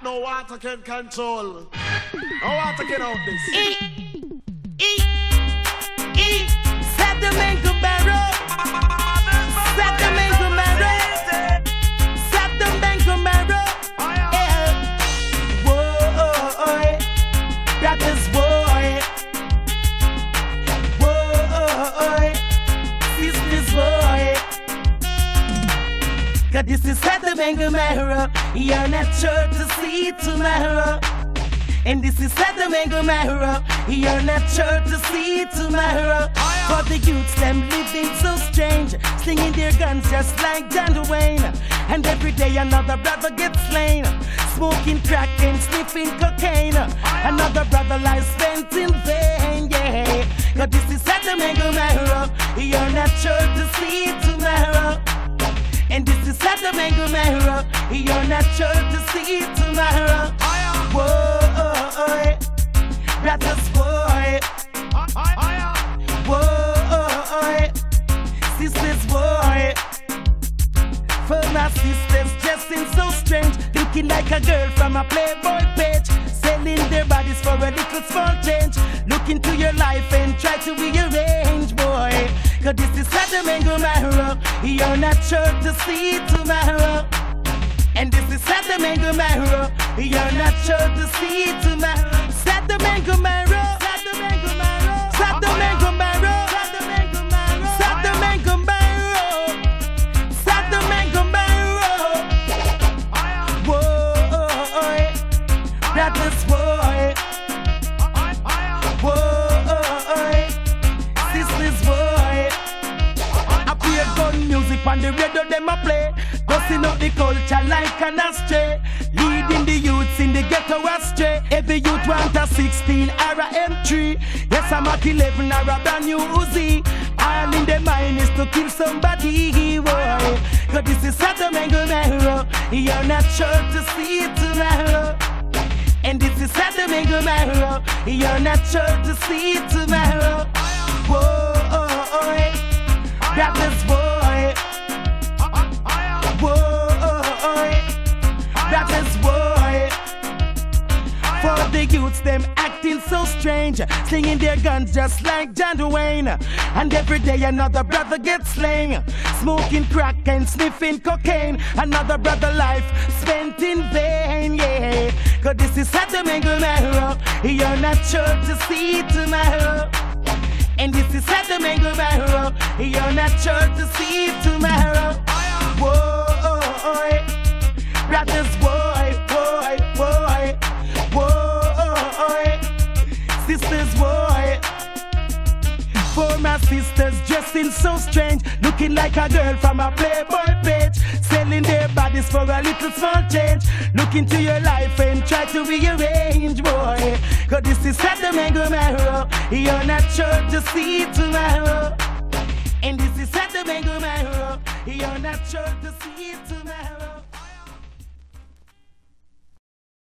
that no water can control. No water can out this. E, E, E, Sodom and Gomorrah. Sacramento Barrow. Sodom and Gomorrah. Yeah. Whoa, brothers, boy. Whoa, sisters, boy. Cause this is Sacramento Barrow. You're not sure to see tomorrow. And this is at the Mango Mahara. You're not sure to see tomorrow. For the youths, them living so strange. Slinging their guns just like John Wayne. And every day another brother gets slain. Smoking crack and sniffing cocaine. Another brother lies spent in vain, yeah. Cause this is at the Mango Mahara. You're not sure to see the Mango Mahara. You're not sure to see tomorrow. Whoa, brothers, boy. Whoa, sisters, boy. For my sisters, dressing so strange, looking like a girl from a Playboy page, selling their bodies for a little small change. Look into your life and try to rearrange, boy. Cause this is Sodom and Gomorrah. You're not sure to see tomorrow. And this is Sodom and Gomorrah. You're not sure to see tomorrow. Marrow. Sodom and Gomorrah. Sodom and Gomorrah. Culture like an astray. Leading the youths in the ghetto astray. Every youth want a 16 or a M3. Yes, I'm a 11 or a brand new Uzi. All in the mind is to kill somebody, boy. Cause this is Sodom and Gomorrah. You're not sure to see it tomorrow. And this is Sodom and Gomorrah. You're not sure to see it tomorrow. Whoa, oh, oh, oh eh. brothers, boy. For the youths, them acting so strange, slinging their guns just like John Wayne. And every day another brother gets slain, smoking crack and sniffing cocaine. Another brother life spent in vain, yeah. Cause this is Mango Mahara. You're not sure to see tomorrow. And this is Sodom and Gomorrah. You're not sure to see tomorrow. Whoa, oh, oh, brothers, boy, For my sisters dressing so strange, looking like a girl from a Playboy page, selling their bodies for a little small change. Look into your life and try to rearrange, boy. Cause this is Mango Marrow. You're not sure to see tomorrow. And this is Mango Marrow. You're not sure to see tomorrow.